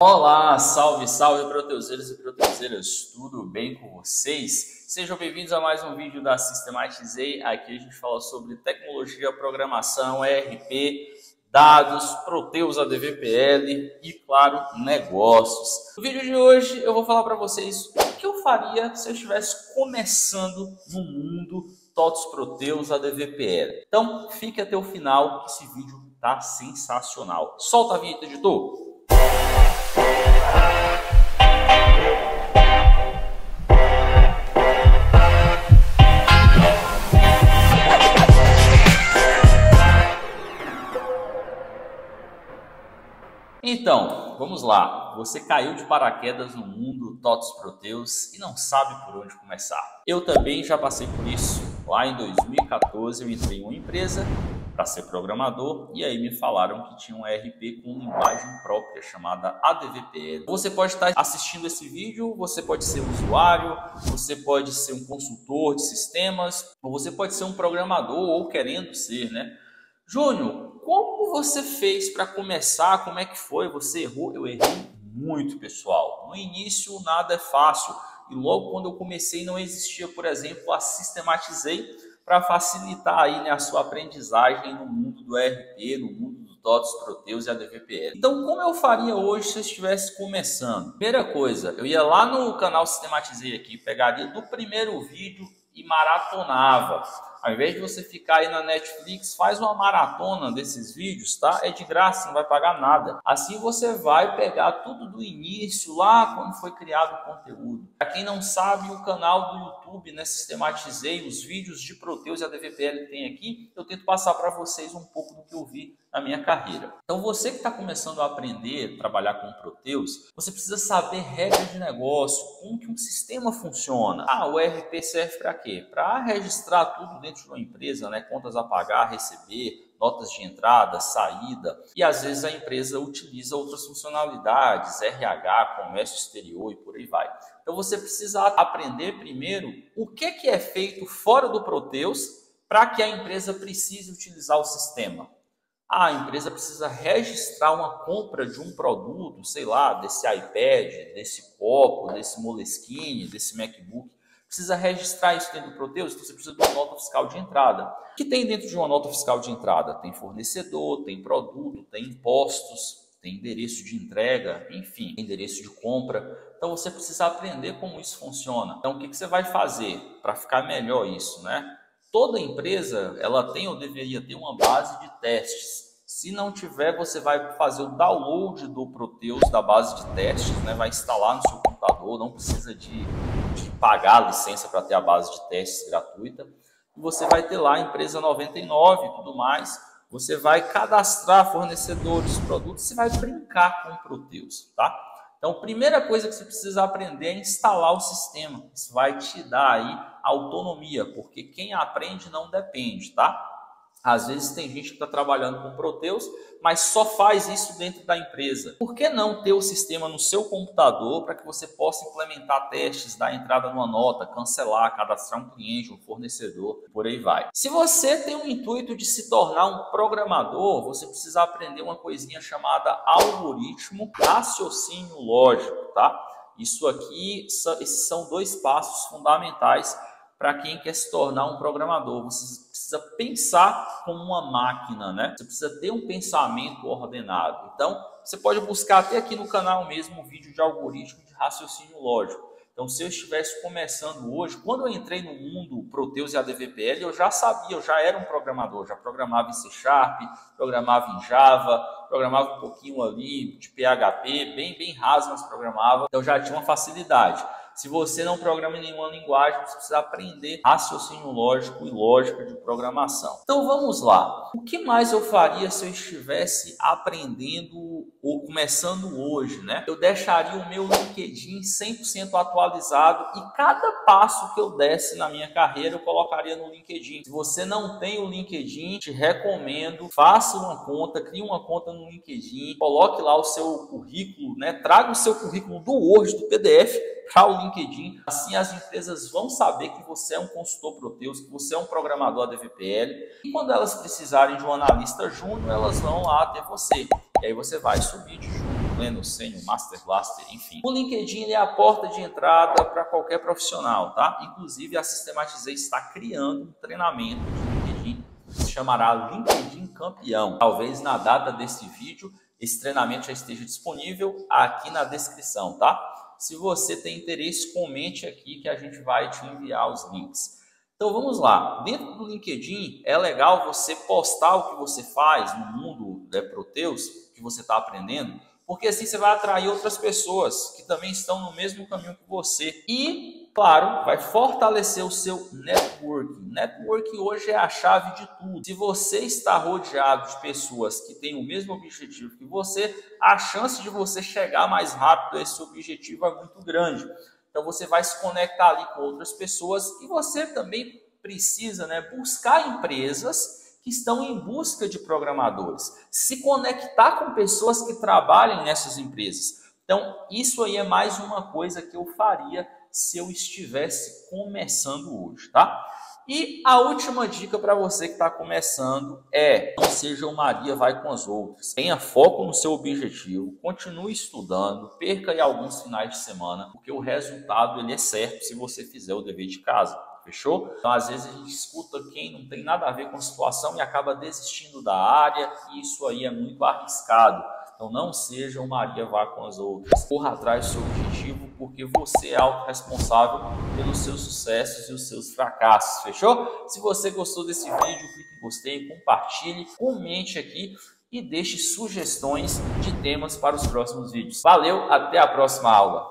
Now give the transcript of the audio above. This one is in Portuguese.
Olá, salve, salve proteuseiros e proteuseiras, tudo bem com vocês? Sejam bem-vindos a mais um vídeo da Systematizei. Aqui a gente fala sobre tecnologia, programação, ERP, dados, Proteus ADVPL e, claro, negócios. No vídeo de hoje eu vou falar para vocês o que eu faria se eu estivesse começando no mundo TOTS Proteus ADVPL. Então, fique até o final, esse vídeo tá sensacional. Solta a vinheta, editor! Então, vamos lá. Você caiu de paraquedas no mundo TOTS Proteus e não sabe por onde começar. Eu também já passei por isso. Lá em 2014 eu entrei em uma empresa para ser programador e aí me falaram que tinha um ERP com linguagem própria chamada ADVPL. Você pode estar assistindo esse vídeo, você pode ser usuário, você pode ser um consultor de sistemas, ou você pode ser um programador ou querendo ser, né? Júnior, como você fez para começar? Como é que foi? Você errou? Eu errei muito, pessoal. No início nada é fácil e logo quando eu comecei não existia, por exemplo, a sistematizei para facilitar aí né, a sua aprendizagem no mundo do ERP, no mundo do TOTS, Proteus e ADVPL. Então, como eu faria hoje se eu estivesse começando? Primeira coisa, eu ia lá no canal Sistematizei aqui, pegaria do primeiro vídeo e maratonava. Ao invés de você ficar aí na Netflix, faz uma maratona desses vídeos, tá? É de graça, não vai pagar nada. Assim você vai pegar tudo do início, lá quando foi criado o conteúdo. Para quem não sabe, o canal do YouTube, né, sistematizei os vídeos de Proteus e a DVPL que tem aqui, eu tento passar para vocês um pouco do que eu vi na minha carreira. Então você que está começando a aprender a trabalhar com Proteus, você precisa saber regras de negócio, como que um sistema funciona. Ah, o ERP serve para quê? Para registrar tudo dentro de uma empresa, né? contas a pagar, receber, notas de entrada, saída, e às vezes a empresa utiliza outras funcionalidades, RH, comércio exterior e por aí vai. Então você precisa aprender primeiro o que, que é feito fora do Proteus para que a empresa precise utilizar o sistema. Ah, a empresa precisa registrar uma compra de um produto, sei lá, desse iPad, desse copo, desse Moleskine, desse MacBook precisa registrar isso dentro do Proteus, então você precisa de uma nota fiscal de entrada. O que tem dentro de uma nota fiscal de entrada? Tem fornecedor, tem produto, tem impostos, tem endereço de entrega, enfim, endereço de compra. Então você precisa aprender como isso funciona. Então o que, que você vai fazer para ficar melhor isso, né? Toda empresa ela tem ou deveria ter uma base de testes. Se não tiver, você vai fazer o download do Proteus da base de testes, né? vai instalar no seu computador, não precisa de pagar a licença para ter a base de testes gratuita. E você vai ter lá a empresa 99 e tudo mais. Você vai cadastrar fornecedores, produtos, você vai brincar com o Proteus, tá? Então, primeira coisa que você precisa aprender é instalar o sistema. Isso vai te dar aí autonomia, porque quem aprende não depende, tá? Às vezes tem gente que está trabalhando com Proteus, mas só faz isso dentro da empresa. Por que não ter o sistema no seu computador para que você possa implementar testes, dar entrada numa nota, cancelar, cadastrar um cliente, um fornecedor, por aí vai. Se você tem o intuito de se tornar um programador, você precisa aprender uma coisinha chamada algoritmo raciocínio lógico, tá? Isso aqui, esses são dois passos fundamentais para quem quer se tornar um programador. Você precisa pensar como uma máquina, né? Você precisa ter um pensamento ordenado. Então, você pode buscar até aqui no canal mesmo um vídeo de algoritmo de raciocínio lógico. Então, se eu estivesse começando hoje, quando eu entrei no mundo Proteus e ADVPL, eu já sabia, eu já era um programador, já programava em C Sharp, programava em Java, programava um pouquinho ali de PHP, bem, bem raso, mas programava, então já tinha uma facilidade. Se você não programa em nenhuma linguagem, você precisa aprender raciocínio lógico e lógica de programação. Então vamos lá. O que mais eu faria se eu estivesse aprendendo ou começando hoje, né? Eu deixaria o meu LinkedIn 100% atualizado e cada passo que eu desse na minha carreira eu colocaria no LinkedIn. Se você não tem o LinkedIn, te recomendo, faça uma conta, crie uma conta no LinkedIn, coloque lá o seu currículo, né? Traga o seu currículo do Word, do PDF para o LinkedIn. Assim as empresas vão saber que você é um consultor Proteus, que você é um programador ADVPL. E quando elas precisarem de um analista júnior, elas vão lá até você. E aí você vai subir de júnior pleno, sênior, master, blaster, enfim. O LinkedIn é a porta de entrada para qualquer profissional, tá? Inclusive, a Sistematizei está criando um treinamento de LinkedIn se chamará LinkedIn Campeão. Talvez na data desse vídeo esse treinamento já esteja disponível aqui na descrição, tá? Se você tem interesse, comente aqui que a gente vai te enviar os links. Então vamos lá. Dentro do LinkedIn é legal você postar o que você faz no mundo né, Proteus, que você está aprendendo, porque assim você vai atrair outras pessoas que também estão no mesmo caminho que você. E Claro, vai fortalecer o seu networking. Networking hoje é a chave de tudo. Se você está rodeado de pessoas que têm o mesmo objetivo que você, a chance de você chegar mais rápido a esse objetivo é muito grande. Então você vai se conectar ali com outras pessoas e você também precisa né, buscar empresas que estão em busca de programadores, se conectar com pessoas que trabalhem nessas empresas. Então, isso aí é mais uma coisa que eu faria se eu estivesse começando hoje, tá? E a última dica para você que está começando é: não seja o Maria vai com as outras. Tenha foco no seu objetivo, continue estudando, perca aí alguns finais de semana, porque o resultado ele é certo se você fizer o dever de casa. Fechou? Então, às vezes, a gente escuta quem não tem nada a ver com a situação e acaba desistindo da área, e isso aí é muito arriscado. Então não seja uma Maria vá com as outras. Corra atrás do seu objetivo, porque você é autorresponsável pelos seus sucessos e os seus fracassos. Fechou? Se você gostou desse vídeo, clique em gostei, compartilhe, comente aqui e deixe sugestões de temas para os próximos vídeos. Valeu, até a próxima aula!